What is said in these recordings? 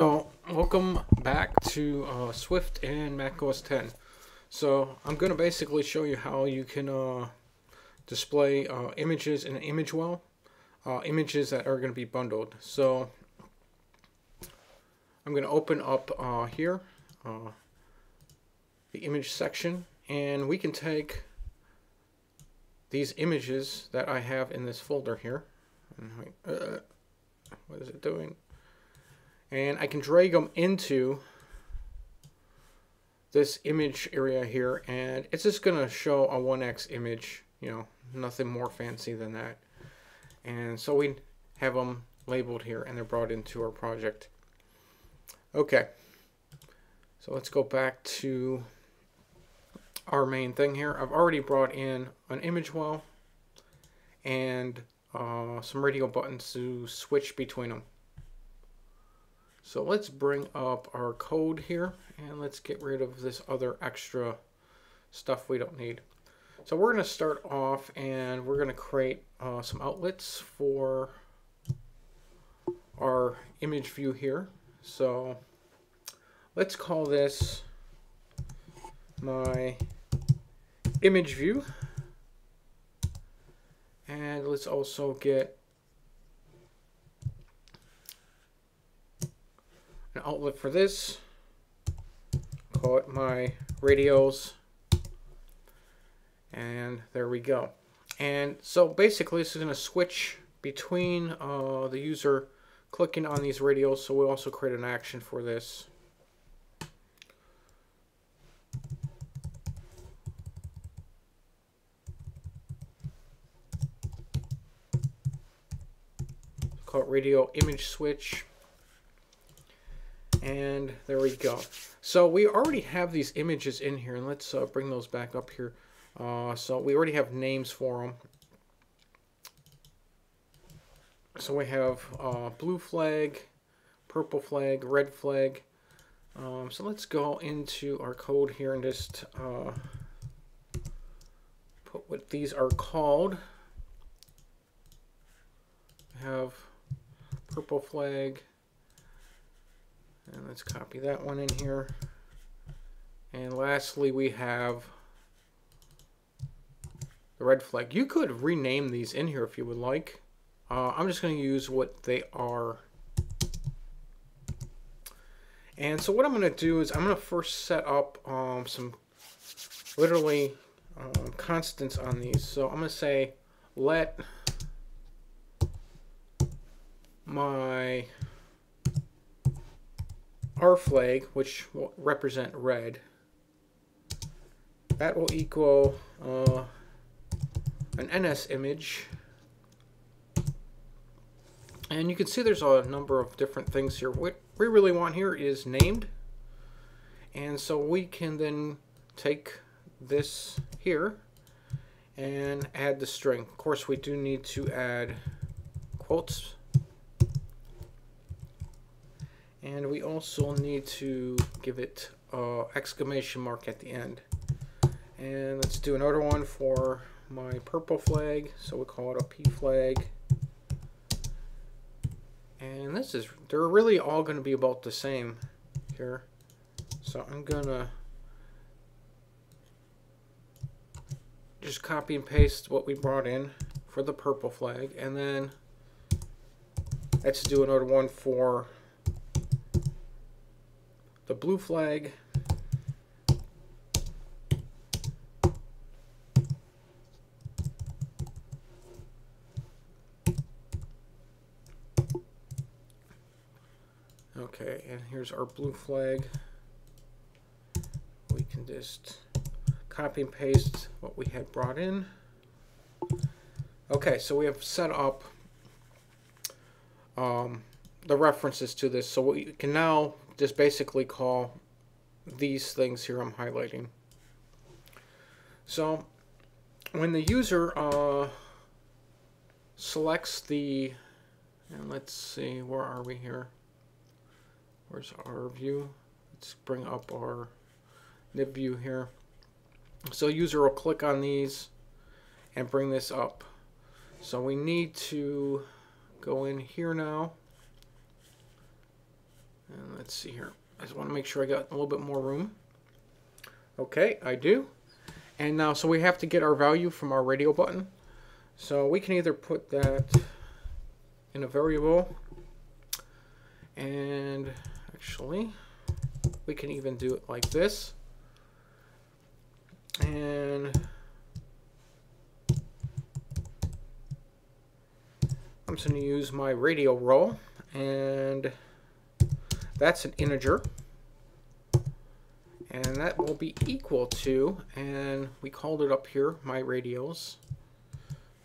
So, welcome back to uh, Swift and macOS 10. So, I'm going to basically show you how you can uh, display uh, images in an ImageWell, uh, images that are going to be bundled. So, I'm going to open up uh, here, uh, the image section, and we can take these images that I have in this folder here. What is it doing? And I can drag them into this image area here and it's just gonna show a 1x image you know nothing more fancy than that. And so we have them labeled here and they're brought into our project. Okay. So let's go back to our main thing here. I've already brought in an image well and uh, some radio buttons to switch between them so let's bring up our code here and let's get rid of this other extra stuff we don't need. So we're going to start off and we're going to create uh, some outlets for our image view here. So let's call this my image view. And let's also get an outlet for this. Call it my radios. And there we go. And so basically this is going to switch between uh, the user clicking on these radios. So we'll also create an action for this. Call it radio image switch. And there we go. So we already have these images in here, and let's uh, bring those back up here. Uh, so we already have names for them. So we have uh, blue flag, purple flag, red flag. Um, so let's go into our code here and just uh, put what these are called. We have purple flag, and let's copy that one in here. And lastly, we have the red flag. You could rename these in here if you would like. Uh, I'm just going to use what they are. And so what I'm going to do is I'm going to first set up um, some literally um, constants on these. So I'm going to say let my R flag, which will represent red, that will equal uh, an NS image. And you can see there's a number of different things here. What we really want here is named. And so we can then take this here and add the string. Of course, we do need to add quotes and we also need to give it a exclamation mark at the end. And let's do another one for my purple flag. So we call it a P flag. And this is, they're really all going to be about the same here. So I'm going to just copy and paste what we brought in for the purple flag. And then let's do another one for blue flag. Okay, and here's our blue flag. We can just copy and paste what we had brought in. Okay, so we have set up um, the references to this. So we can now just basically call these things here I'm highlighting. So when the user uh, selects the, and let's see, where are we here? Where's our view? Let's bring up our nib view here. So user will click on these and bring this up. So we need to go in here now. And let's see here. I just want to make sure I got a little bit more room. Okay, I do. And now, so we have to get our value from our radio button. So we can either put that in a variable and actually we can even do it like this and I'm just going to use my radio row and that's an integer. And that will be equal to and we called it up here my radios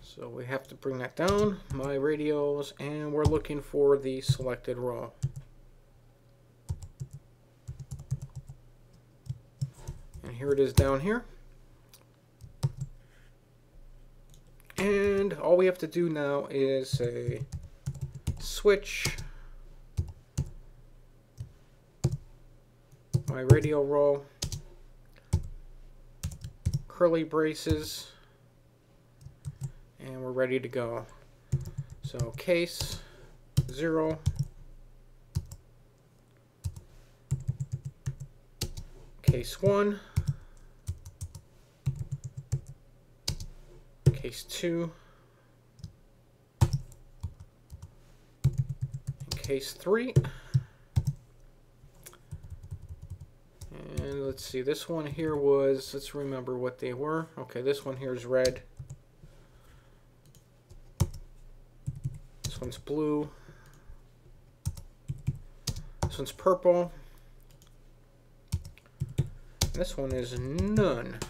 so we have to bring that down my radios and we're looking for the selected row and here it is down here. And all we have to do now is say switch my radio row, curly braces, and we're ready to go. So case zero, case one, case two, case three. And let's see, this one here was, let's remember what they were. Okay, this one here is red. This one's blue. This one's purple. This one is none.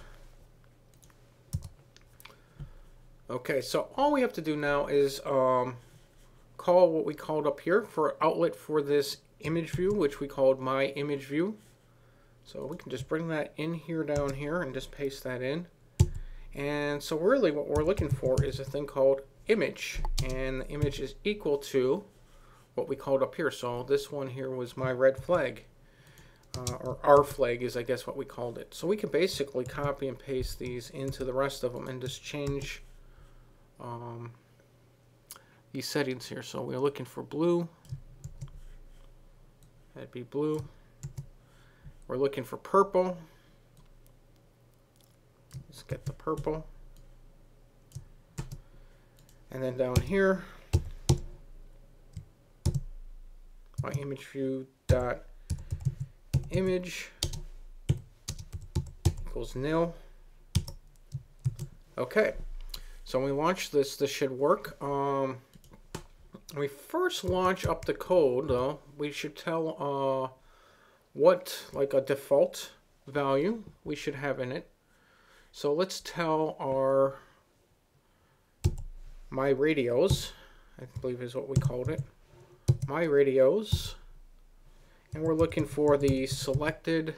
Okay, so all we have to do now is um, call what we called up here for outlet for this image view, which we called my image view. So we can just bring that in here down here and just paste that in. And so really what we're looking for is a thing called image. And the image is equal to what we called up here. So this one here was my red flag. Uh, or our flag is I guess what we called it. So we can basically copy and paste these into the rest of them and just change um, these settings here. So we're looking for blue. That'd be blue. We're looking for purple. Let's get the purple. And then down here, my image view dot image equals nil. Okay, so when we launch this, this should work. Um, when we first launch up the code, though, we should tell uh, what like a default value we should have in it. So let's tell our my radios, I believe is what we called it, my radios, and we're looking for the selected,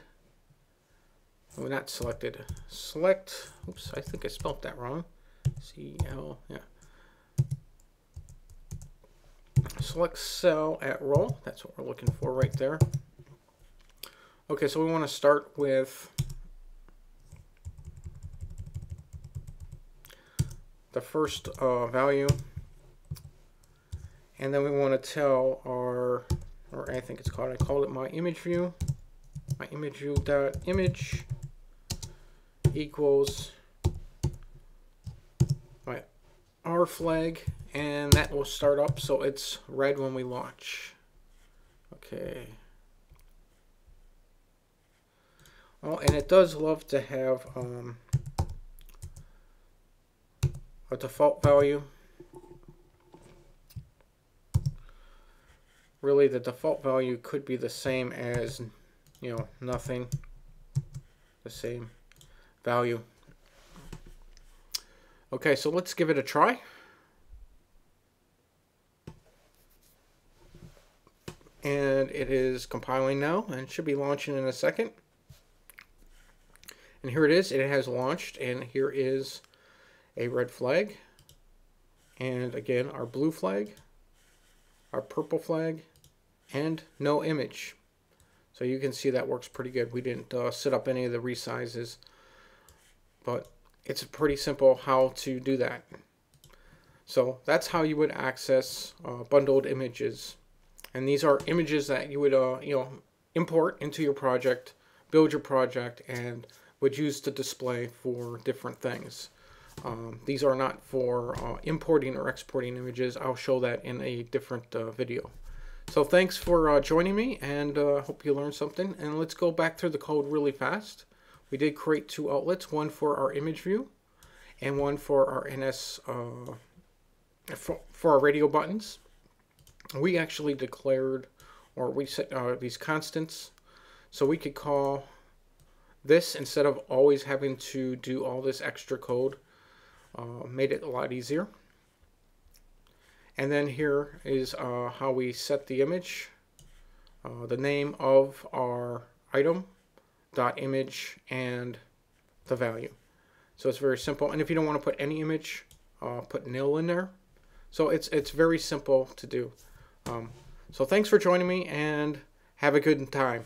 well not selected, select, oops, I think I spelled that wrong, C-L, yeah, select cell at row, that's what we're looking for right there. Okay, so we want to start with the first uh, value. And then we want to tell our or I think it's called I called it my image view. My image view dot image equals my R flag and that will start up so it's red when we launch. Okay Oh, and it does love to have um, a default value. Really, the default value could be the same as, you know, nothing. The same value. Okay, so let's give it a try. And it is compiling now and should be launching in a second. And here it is. It has launched. And here is a red flag. And again, our blue flag, our purple flag, and no image. So you can see that works pretty good. We didn't uh, set up any of the resizes, but it's pretty simple how to do that. So that's how you would access uh, bundled images. And these are images that you would, uh, you know, import into your project, build your project, and would use to display for different things. Um, these are not for uh, importing or exporting images. I'll show that in a different uh, video. So thanks for uh, joining me and uh, hope you learned something. And let's go back through the code really fast. We did create two outlets, one for our image view and one for our NS, uh, for, for our radio buttons. We actually declared or we set uh, these constants so we could call this instead of always having to do all this extra code uh, made it a lot easier. And then here is uh, how we set the image. Uh, the name of our item dot image and the value. So it's very simple. And if you don't want to put any image uh, put nil in there. So it's it's very simple to do. Um, so thanks for joining me and have a good time